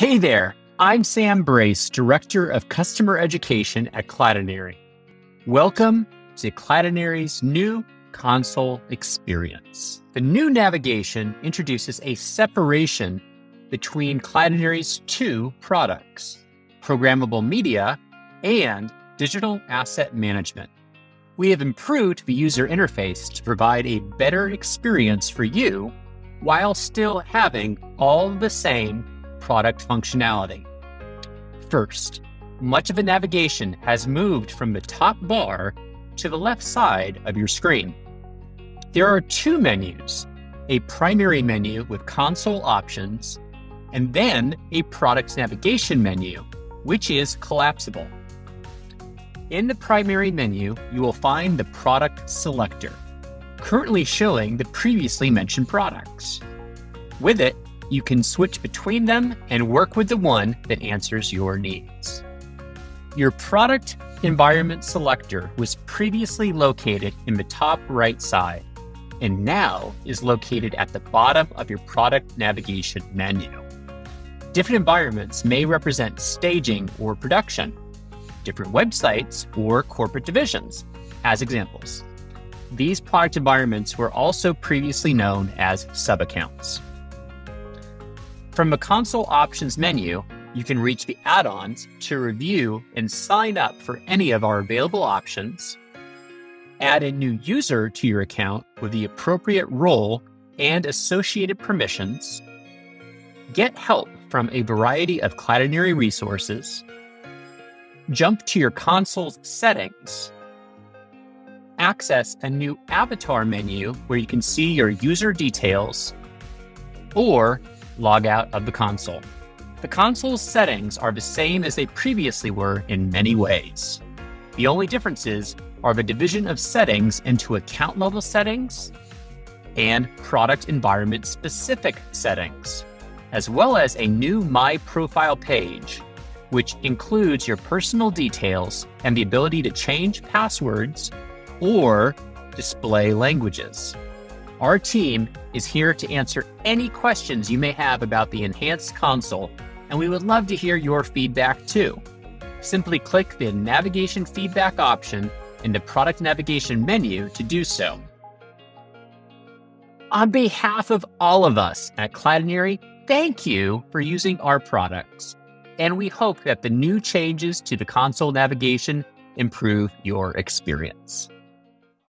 Hey there, I'm Sam Brace, Director of Customer Education at Cloudinary. Welcome to Cloudinary's new console experience. The new navigation introduces a separation between Cloudinary's two products, programmable media and digital asset management. We have improved the user interface to provide a better experience for you while still having all the same product functionality. First, much of the navigation has moved from the top bar to the left side of your screen. There are two menus a primary menu with console options, and then a product navigation menu, which is collapsible. In the primary menu, you will find the product selector, currently showing the previously mentioned products. With it, you can switch between them and work with the one that answers your needs. Your product environment selector was previously located in the top right side and now is located at the bottom of your product navigation menu. Different environments may represent staging or production, different websites or corporate divisions, as examples. These product environments were also previously known as subaccounts. From the console options menu, you can reach the add-ons to review and sign up for any of our available options, add a new user to your account with the appropriate role and associated permissions, get help from a variety of Cloudinary resources, jump to your console's settings, access a new avatar menu where you can see your user details, or log out of the console. The console's settings are the same as they previously were in many ways. The only differences are the division of settings into account level settings and product environment specific settings, as well as a new My Profile page, which includes your personal details and the ability to change passwords or display languages. Our team is here to answer any questions you may have about the enhanced console, and we would love to hear your feedback too. Simply click the navigation feedback option in the product navigation menu to do so. On behalf of all of us at Cloudinary, thank you for using our products. And we hope that the new changes to the console navigation improve your experience.